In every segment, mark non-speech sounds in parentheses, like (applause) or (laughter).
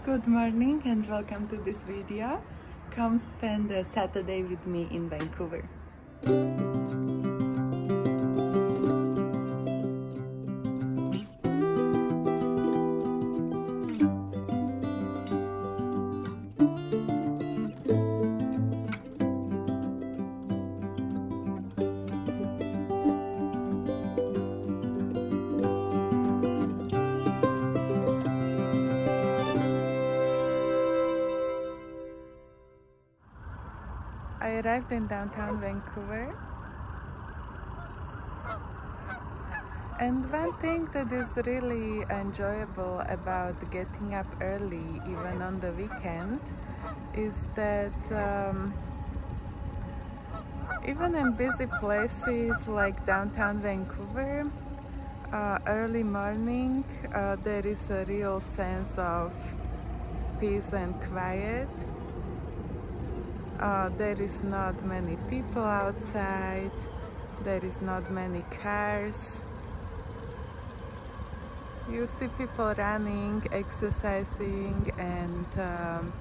Good morning and welcome to this video. Come spend a Saturday with me in Vancouver. Arrived in downtown Vancouver. And one thing that is really enjoyable about getting up early, even on the weekend, is that um, even in busy places like downtown Vancouver, uh, early morning, uh, there is a real sense of peace and quiet uh, there is not many people outside. There is not many cars. You see people running exercising and um,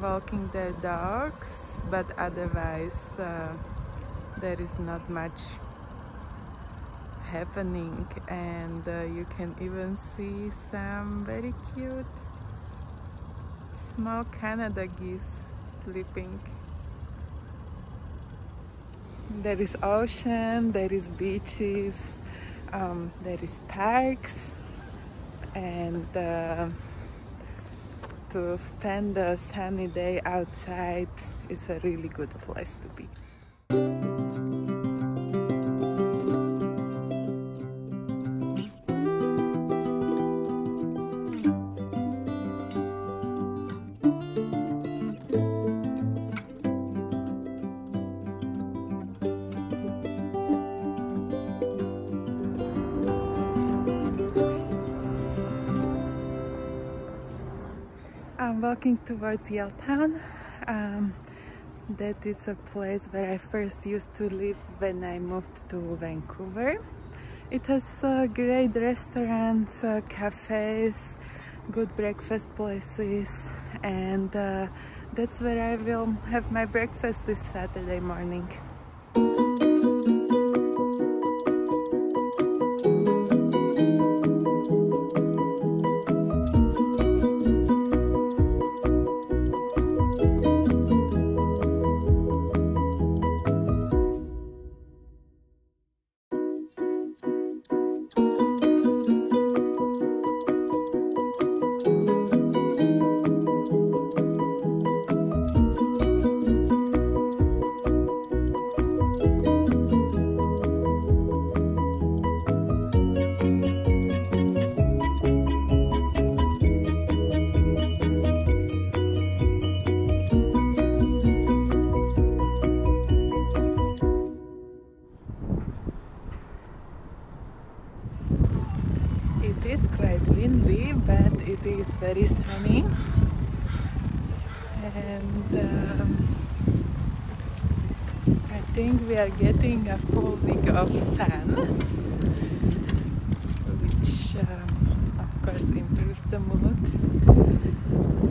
walking their dogs but otherwise uh, there is not much happening. And uh, you can even see some very cute small Canada geese sleeping there is ocean there is beaches um, there is parks and uh, to spend a sunny day outside is a really good place to be walking towards Yaletown. Um, that is a place where I first used to live when I moved to Vancouver. It has uh, great restaurants, uh, cafes, good breakfast places and uh, that's where I will have my breakfast this Saturday morning. Think we are getting a full week of sun, which um, of course improves the mood.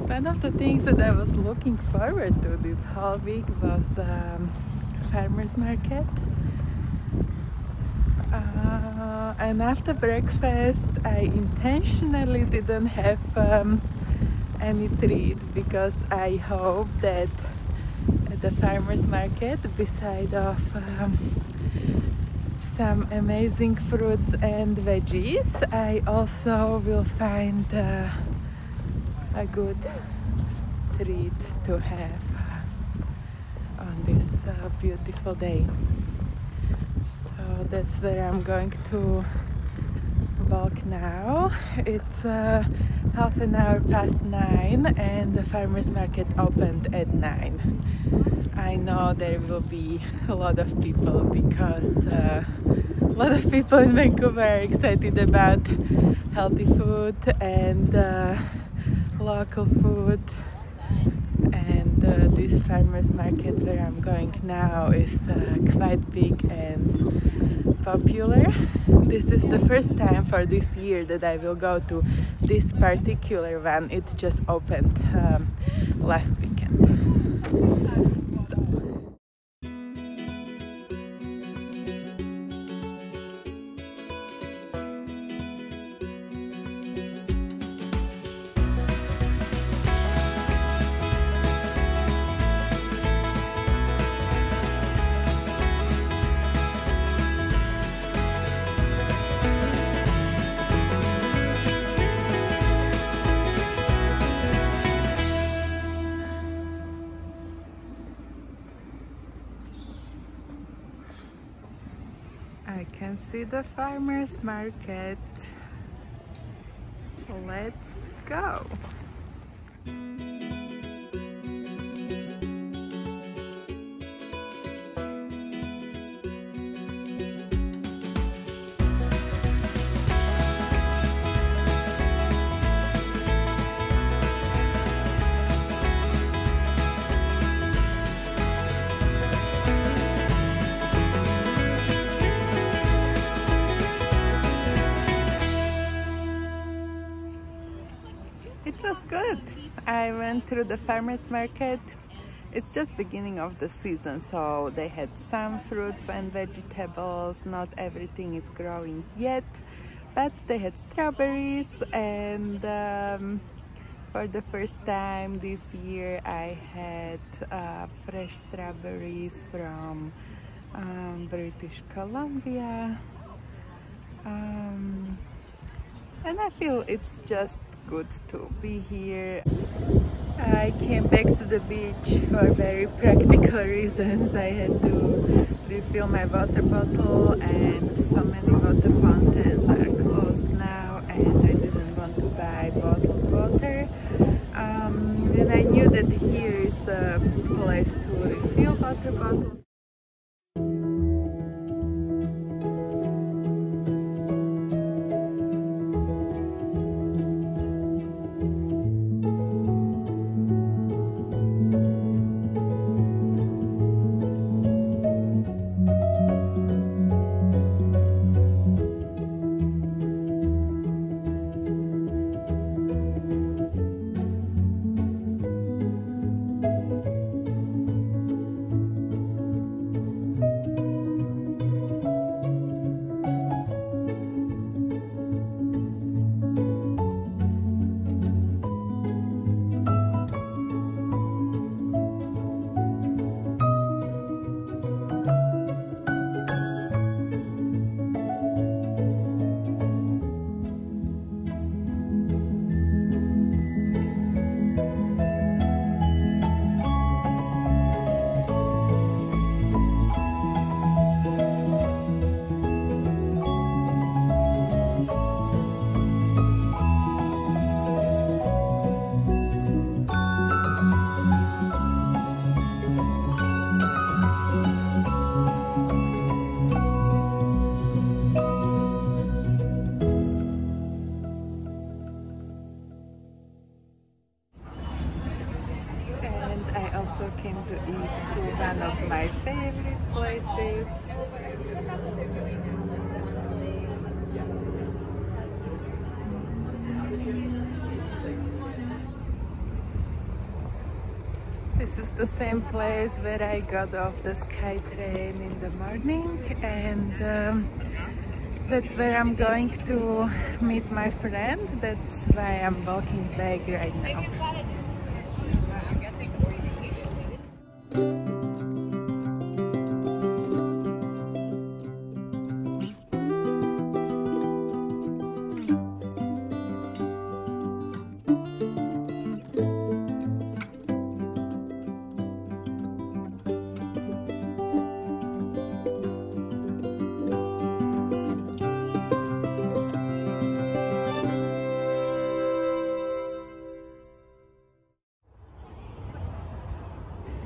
One of the things that I was looking forward to this whole week was um, farmers market. Uh, and after breakfast, I intentionally didn't have um, any treat because I hope that at the farmers market, beside of um, some amazing fruits and veggies, I also will find uh, a good treat to have on this uh, beautiful day. So that's where I'm going to walk now. It's uh, half an hour past nine and the farmers market opened at nine. I know there will be a lot of people because uh, a lot of people in Vancouver are excited about healthy food and uh, local food and uh, this farmers market where I'm going now is uh, quite big and popular. This is the first time for this year that I will go to this particular one. It just opened um, last weekend. I can see the farmer's market. Let's go. Was good. I went through the farmer's market. It's just beginning of the season, so they had some fruits and vegetables. Not everything is growing yet, but they had strawberries and um, for the first time this year I had uh, fresh strawberries from um, British Columbia. Um, and I feel it's just good to be here. I came back to the beach for very practical (laughs) reasons. I had to refill my water bottle and so many water fountains are closed now and I didn't want to buy bottled water. Um, and I knew that here is a place to refill water bottles. This is the same place where I got off the SkyTrain in the morning and um, that's where I'm going to meet my friend. That's why I'm walking back right now.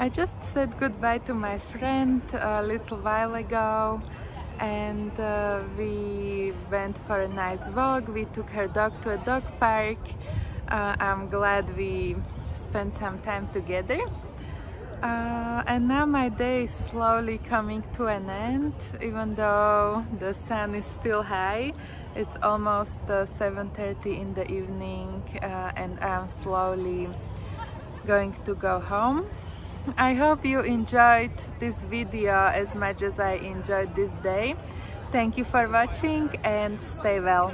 I just said goodbye to my friend a little while ago and uh, we went for a nice walk. We took her dog to a dog park. Uh, I'm glad we spent some time together. Uh, and now my day is slowly coming to an end even though the sun is still high it's almost uh, 7.30 in the evening uh, and I'm slowly going to go home I hope you enjoyed this video as much as I enjoyed this day. Thank you for watching and stay well